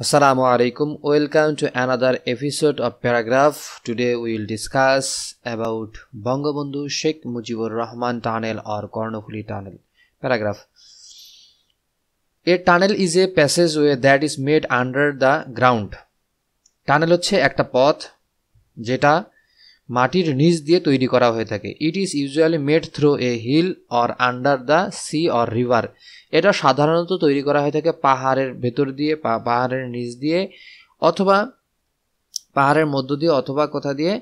আসসালামু আলাইকুম welcome to another episode of paragraph today will discuss about Bangabandhu Sheikh Mujibur Rahman tunnel R Karnaphuli tunnel paragraph a tunnel is a passage way that is made under the ground tunnel হচ্ছে একটা পথ, যেটা মাটির নিচ দিয়ে তৈরি করা হয়ে থাকে। It is usually made through a hill or under the sea or river এটা সাধারণত তৈরি করা হয়ে থাকে পাহাড়ের ভেতর দিয়ে পাহাড়ের নিচ দিয়ে অথবা পাহাড়ের মধ্য দিয়ে অথবা কোথা দিয়ে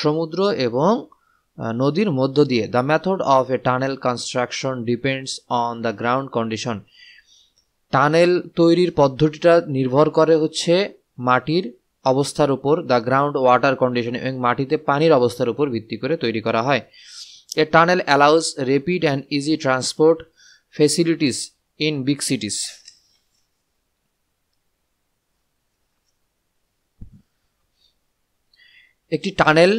সমুদ্র এবং নদীর মধ্য দিয়ে। The method of a tunnel construction depends on the ground condition tunnel তৈরির পদ্ধতিটা নির্ভর করে হচ্ছে মাটির অবস্থার উপর দ্য গ্রাউন্ড ওয়াটার কন্ডিশন এবং মাটিতে পানির অবস্থার উপর ভিত্তি করে তৈরি করা হয়। A tunnel allows rapid and easy transport facilities in big cities একটি টানেল,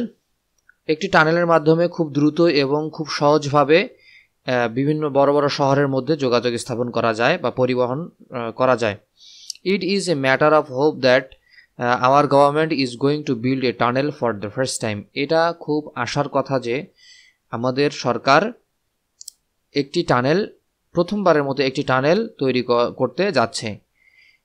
একটি টানেলের মাধ্যমে খুব দ্রুত এবং খুব সহজভাবে বিভিন্ন বড় বড় শহরের মধ্যে যোগাযোগ স্থাপন করা যায় বা পরিবহন করা যায়। It is a matter of hope that our government is going to build a tunnel for the first time এটা খুব আশার কথা যে আমাদের সরকার একটি টানেল প্রথমবারের মতো একটি টানেল তৈরি করতে যাচ্ছে।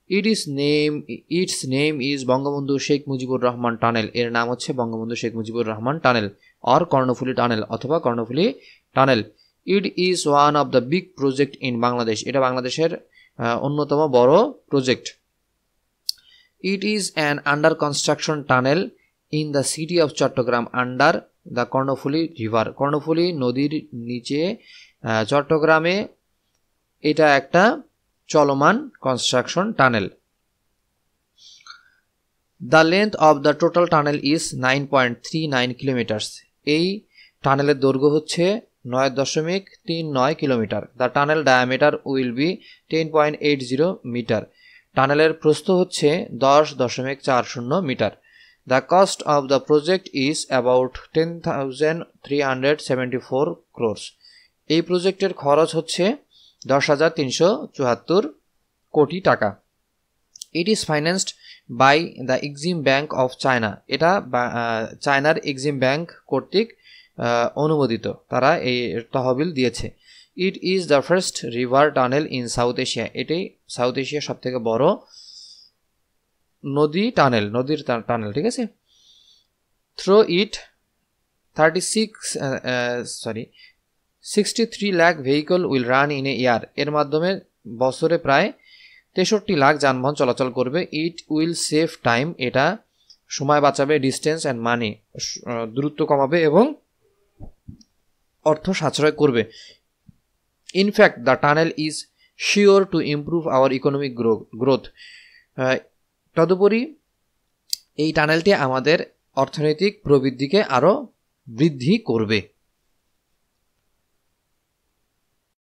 It is name its name is Bangabandhu Sheikh Mujibur Rahman tunnel এর নাম হচ্ছে Bangabandhu Sheikh Mujibur Rahman tunnel or Karnaphuli tunnel অথবা Karnaphuli tunnel it is one of the big project in Bangladesh এটা বাংলাদেশের অন্যতম বড় project it is an under construction tunnel in the city of Chattogram under the Karnaphuli river Karnaphuli নদীর নিচে চট্টগ্রামে এটা একটা চলমান construction tunnel the length of the total tunnel is nine point three nine kilometres এই টানেলের দৈর্ঘ্য হচ্ছে নয় দশমিক তিন নয় kilometre the tunnel diameter will be ten point eight zero metre টানেলের প্রস্থ হচ্ছে দশ দশমিক চার শূন্য metre. The cost of the project is about ten thousand three hundred seventy four crores এই প্রজেক্টের খরচ হচ্ছে দশ হাজার তিনশো চুয়াত্তর কোটি টাকা। It is financed by the Exim bank of China এটা চায়নার এক্সিম ব্যাংক কর্তৃক অনুমোদিত। তারা এই তহবিল দিয়েছে। It is the first river tunnel in South Asia এটাই সাউথ এশিয়ার সব থেকে বড় নদী টানেল নদীর টানেল ঠিক আছে? Through it thirty six sorry sixty three lakh vehicle will run in a year এর মাধ্যমে বছরে প্রায় তেষট্টি লাখ যানবাহন চলাচল করবে। ইট উইল সেভ টাইম এটা সময় বাঁচাবে ডিস্টেন্স অ্যান্ড মানি দূরত্ব কমাবে এবং অর্থ সাশ্রয় করবে। In fact the tunnel is sure to improve our economic growth তদুপরি এই টানেলটি আমাদের অর্থনৈতিক প্রবৃদ্ধিকে আরও বৃদ্ধি করবে।